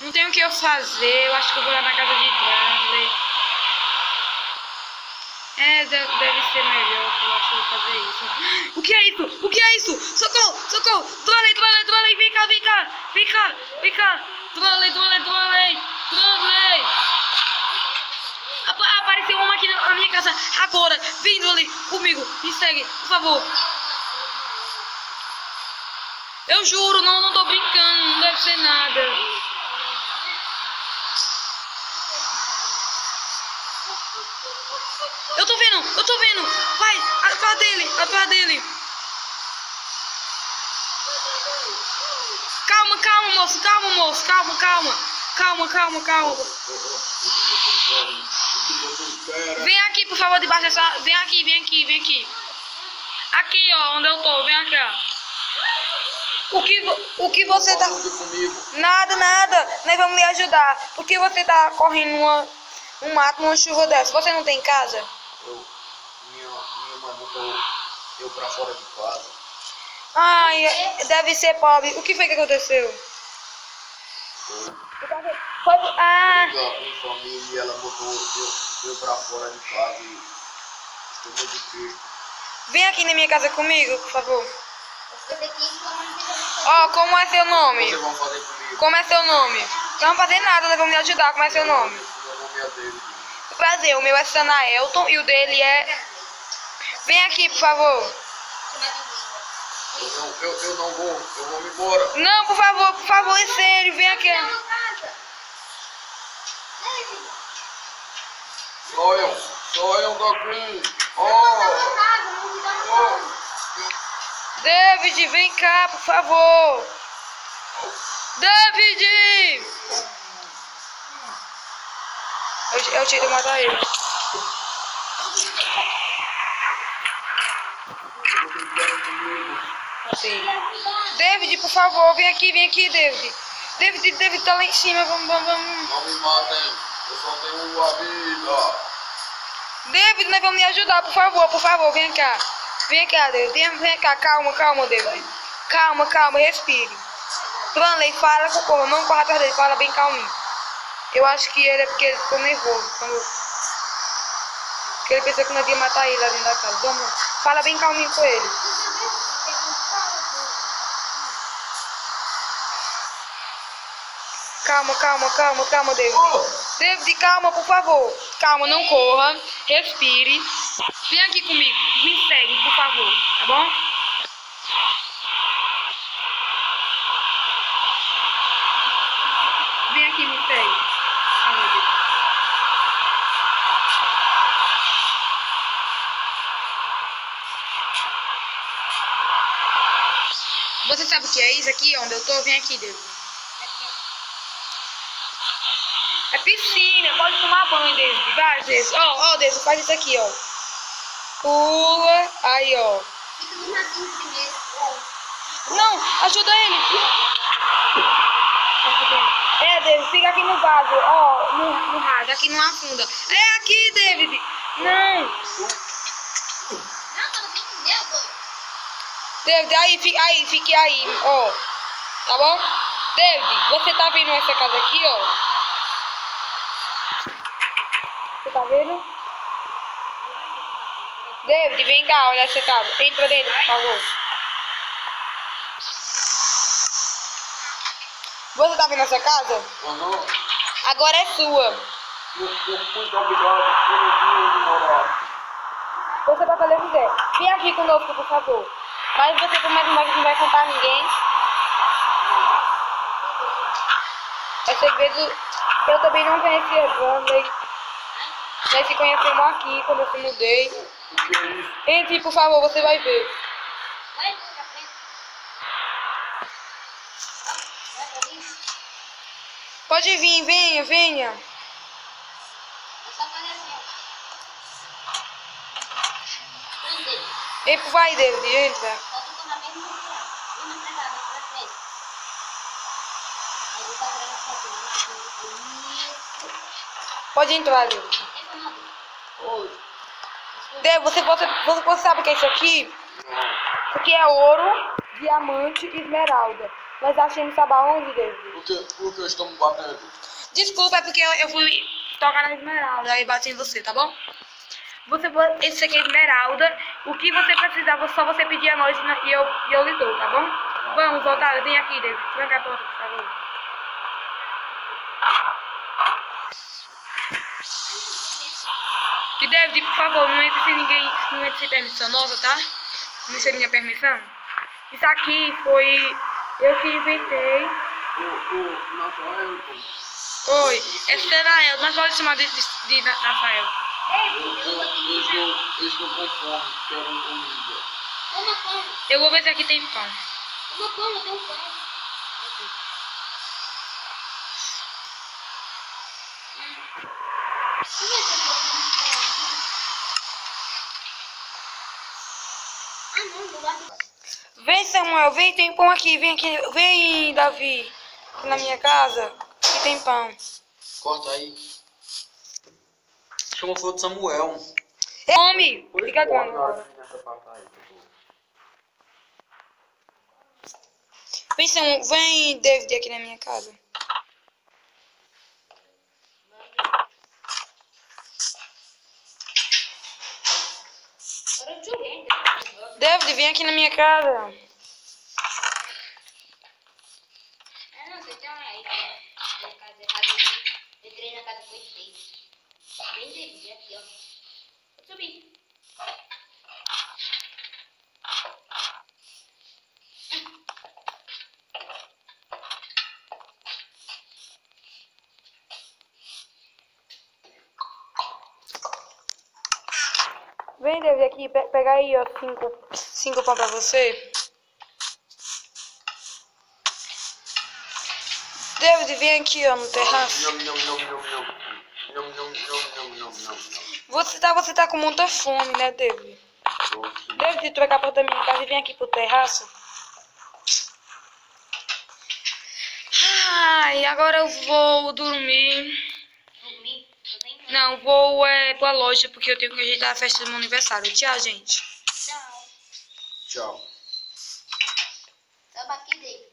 Não tem o que eu fazer. Eu acho que eu vou lá na casa de Dranley. É, deve, ser melhor que eu acho que fazer isso. O que é isso? O que é isso? Socorro! Socorro! Dranley, Dranley, Dranley! Vem cá, vem cá! Vem cá! Vem cá! Dranley, Dranley, Dranley! Dranley! Apa apareceu uma aqui na minha casa agora! Vindo ali comigo! Me segue, por favor! Eu juro, não, não tô brincando, não deve ser nada. Eu tô vendo, eu tô vendo. Vai, atrás dele, atrás dele. Calma, calma, moço, calma, moço, calma, calma. Calma, calma, calma. Vem aqui, por favor, debaixo dessa. Vem aqui, vem aqui, vem aqui. Aqui, ó, onde eu tô, vem aqui, ó. O que, o que você tá. Nada, nada. Nós vamos lhe ajudar. Por que você tá correndo numa, um mato numa chuva dessa? Você não tem casa? Eu, minha, minha mãe botou eu pra fora de casa. Ai, deve ser pobre. O que foi que aconteceu? Foi. Ah, Minha, minha família, ela botou eu, eu pra fora de casa e estou muito triste. vem aqui na minha casa comigo, por favor. Ó, como é seu nome? vocês vão fazer comigo? Como é seu nome? Não vamos fazer nada, nós vamos lhe ajudar. Como é seu nome? Prazer, o meu é Sanaelton e o dele é. Vem aqui, por favor. Eu não, eu, eu não vou, eu vou me embora. Não, por favor, por favor, é sério, vem aqui. Saiam, saiam daqui. Oh. David, vem cá, por favor. David! Eu, eu que matar ele. Matei. David, por favor, vem aqui, vem aqui, David. David, David tá lá em cima, vamos, vamos, vamos. Não me matem, eu só tenho uma vida. David, nós vamos lhe ajudar, por favor, por favor, vem cá. Vem cá, David, vem, vem cá, calma, calma, David. Calma, calma, respire. Planley, fala com o corro, não corra atrás dele, fala bem calminho. Eu acho que ele é porque ele ficou nervoso. Quando... Porque ele pensou que nós ia matar ele lá dentro da casa. Vamos, fala bem calminho com ele. Calma, calma, calma, calma, David. David, calma, por favor. Calma, não corra. Respire. Vem aqui comigo. Me segue, por favor. Tá bom? Vem aqui, me segue. Ai, meu Deus. Você sabe o que é isso aqui, onde eu tô? Vem aqui, David. É piscina, pode tomar banho, David. Vai, David. Ó, ó, David, faz isso aqui, ó. Pula. Aí, ó. Não, ajuda ele. É, David, fica aqui no vaso, ó, no, no raso, aqui não afunda. É aqui, David. Não. Não, tô no vídeo meu, doido. David, aí, fi- aí, fique aí, ó. Tá bom? David, você tá vendo essa casa aqui, ó? Você tá vendo? David, vem cá, olha essa casa. Entra dentro, por favor. Você tá vendo essa casa? Aham. Agora é sua. Muito, obrigado. Você pode fazer o que quiser. Vem aqui conosco, por favor. Mas você também não vai, não vai contar a ninguém. É segredo. Eu também não conhecia a Brandley. Nós se conhecemos aqui quando eu se mudei. Que é? Entre, por favor, você vai ver. Pode vir, venha, venha. É só fazer assim, ó. Prende. Ei, vai, David, entra. Só tu tomar mesmo no final. Vem na pegada, pra frente. Aí tu tá querendo fazer isso. Pode entrar, David. Oi. David, você, você, você sabe o que é isso aqui? Não. Isso aqui é ouro, diamante e esmeralda. Nós achamos sabá onde, David? Por que, por que estamos batendo? Desculpa, é porque eu, eu fui tocar na esmeralda e bati em você, tá bom? Você, vo- esse aqui é esmeralda. O que você precisar, só você pedir a nós e eu, e eu lhe dou, tá bom? Vamos, otário, vem aqui, David. Tranca a porta, por favor. E David, por favor, não entre sem ninguém, não entre sem permissão nossa, tá? Não sem minha permissão. Isso aqui foi eu que inventei. Nafael, Oi, esse é Nael, mas pode chamar de, de, de Na- Rafael. eu, eu, eu estou, eu estou com fome, quero comida. Uma cama. Eu vou ver se aqui tem pão. Uma cama, tem um pão. Ah, não. Vem Samuel, vem, tem pão aqui, vem aqui, vem Davi, aqui na minha casa, que tem pão. Corta aí. Chama foi de Samuel. Homem, fica agora. Vem Samuel, vem David aqui na minha casa. Eu. David, vem aqui na minha casa. Ah, não, você tem aí. Na casa errada. Eu entrei na casa foi três. Bem delícia aqui, ó. Vou subir. Vem David aqui, pe pega aí, ó, cinco, cinco pão pra você. David, vem aqui, ó, no terraço. Nham, nham, nham, nham. Você tá, você tá com muita fome, né, David? David, tu vai cá pra da minha casa e vem aqui pro terraço. Ai, agora eu vou dormir. Dormir. Não, vou é, pra loja porque eu tenho que ajeitar a festa do meu aniversário. Tchau, gente. Tchau. Tchau. Tamo aqui, David.